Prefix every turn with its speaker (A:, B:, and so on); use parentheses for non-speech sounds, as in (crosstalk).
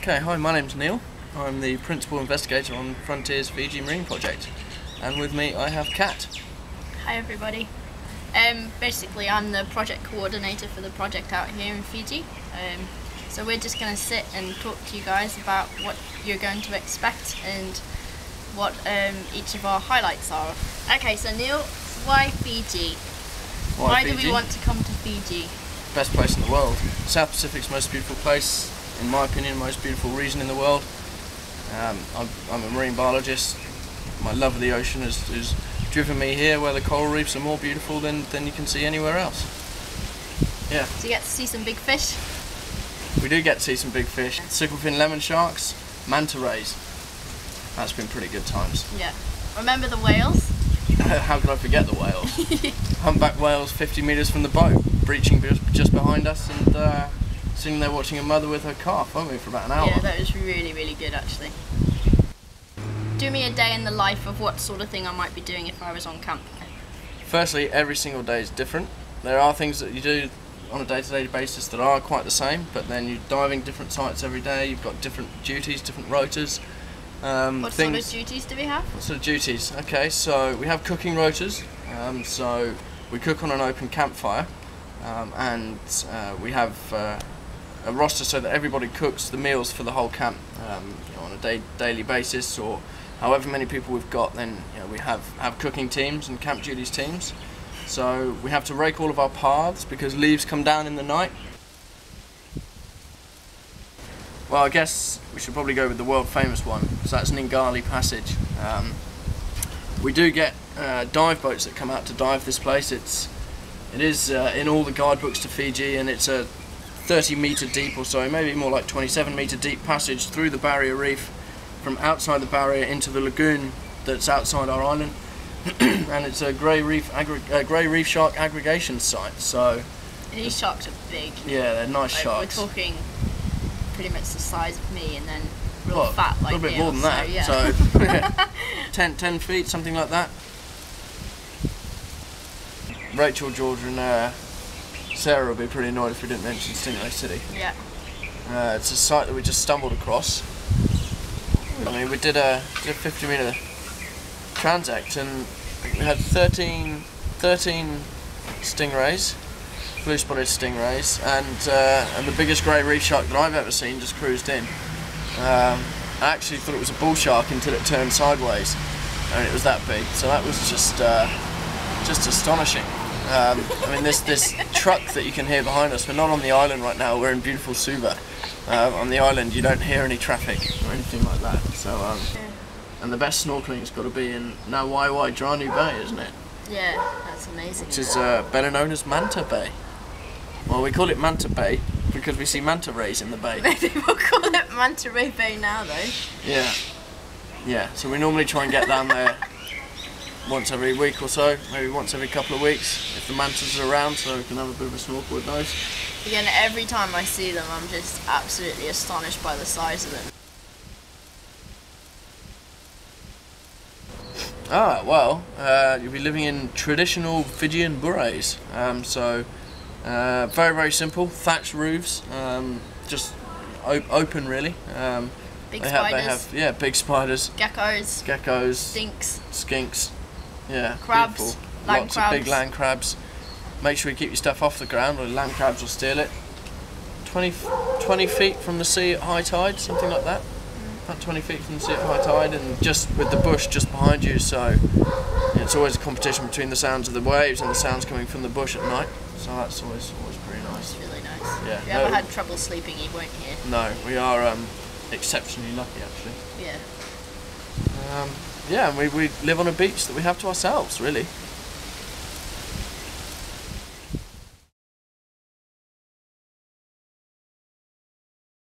A: Okay, hi, my name's Neil. I'm the principal investigator on Frontiers Fiji Marine Project. And with me I have Kat.
B: Hi everybody. Um, basically I'm the project coordinator for the project out here in Fiji. Um, so we're just going to sit and talk to you guys about what you're going to expect and what um, each of our highlights are. Okay, so Neil, why Fiji? Why, do we want to come to Fiji?
A: Best place in the world. South Pacific's most beautiful place, in my opinion, most beautiful region in the world. Um, I'm, I'm a marine biologist. My love of the ocean has, has driven me here where the coral reefs are more beautiful than, than you can see anywhere else. Yeah,
B: Do you get to see some big fish?
A: we do get to see some big fish. Sicklefin lemon sharks, manta rays. That's been pretty good times.
B: Yeah. Remember the whales? (laughs)
A: How could I forget the whales? (laughs) Humpback whales 50 metres from the boat, breaching just, just behind us and uh, sitting there watching a mother with her calf, weren't we, for about an hour?
B: Yeah, that was really, really good actually. Do me a day in the life of what sort of thing I might be doing if I was on camp.
A: Firstly, every single day is different. There are things that you do on a day-to-day basis that are quite the same, but then you're diving different sites every day. You've got different duties, different rotas. Um,
B: What
A: things,
B: sort of duties do we have?
A: What sort of duties? Okay, so we have cooking rotas. Um, so we cook on an open campfire, um, and uh, we have uh, a roster so that everybody cooks the meals for the whole camp um, you know, on a day, daily basis, or however many people we've got. Then you know, we have have cooking teams and camp duties teams. So we have to rake all of our paths because leaves come down in the night. Well, I guess we should probably go with the world famous one. So that's Nigali Passage. Um, we do get uh, dive boats that come out to dive this place. It's it is uh, in all the guidebooks to Fiji, and it's a 30 meter deep or so, maybe more like 27 meter deep passage through the barrier reef, from outside the barrier into the lagoon that's outside our island. (clears throat) and it's a grey reef uh, grey reef shark aggregation site. So
B: These sharks are big.
A: yeah, they're nice
B: Like,
A: sharks.
B: We're talking pretty much the size of me and then real
A: Well,
B: fat
A: a
B: like
A: little bit more than that.
B: So, yeah.
A: So, yeah. (laughs) (laughs) 10, 10 feet, something like that. Rachel, George, and uh, Sarah will be pretty annoyed if we didn't mention Stingray City.
B: yeah.
A: Uh, it's a site that we just stumbled across. I mean, we did a, did a 50 metre transect and we had 13, 13 stingrays, blue spotted stingrays, and uh, and the biggest grey reef shark that I've ever seen just cruised in. Um, I actually thought it was a bull shark until it turned sideways, and it was that big. So that was just uh, just astonishing. Um, I mean, this this truck that you can hear behind us. We're not on the island right now. We're in beautiful Suva. Uh, on the island, you don't hear any traffic or anything like that. So, um, and the best snorkeling's got to be in now Nawaiwai Dranu Bay, isn't it?
B: Yeah, that's amazing.
A: Which is uh, better known as Manta Bay. Well, we call it Manta Bay because we see manta rays in the bay. (laughs)
B: People call it Manta Ray Bay now though.
A: Yeah. Yeah, so we normally try and get down there once every week or so, maybe once every couple of weeks if the mantas are around so we can have a bit of a snorkel with those.
B: Again, every time I see them, I'm just absolutely astonished by the size of them.
A: Ah, well, uh, you'll be living in traditional Fijian bures. Um, so, uh, very, very simple. Thatched roofs, um, just op- open really. Um,
B: Big
A: they, have,
B: spiders,
A: they have, yeah, big spiders,
B: geckos,
A: geckos,
B: stinks,
A: skinks. Yeah,
B: Crabs,
A: beautiful.
B: land
A: Lots of big land crabs. Make sure you keep your stuff off the ground or land crabs will steal it. 20, 20 feet from the sea at high tide, something like that. About 20 feet from the sea at high tide, and just with the bush just behind you, so it's always a competition between the sounds of the waves and the sounds coming from the bush at night. So that's always always pretty nice.
B: It's really nice.
A: Yeah,
B: If you ever had trouble sleeping, you won't hear.
A: No, we are um, exceptionally lucky actually.
B: Yeah.
A: Um, yeah, and we, we live on a beach that we have to ourselves, really.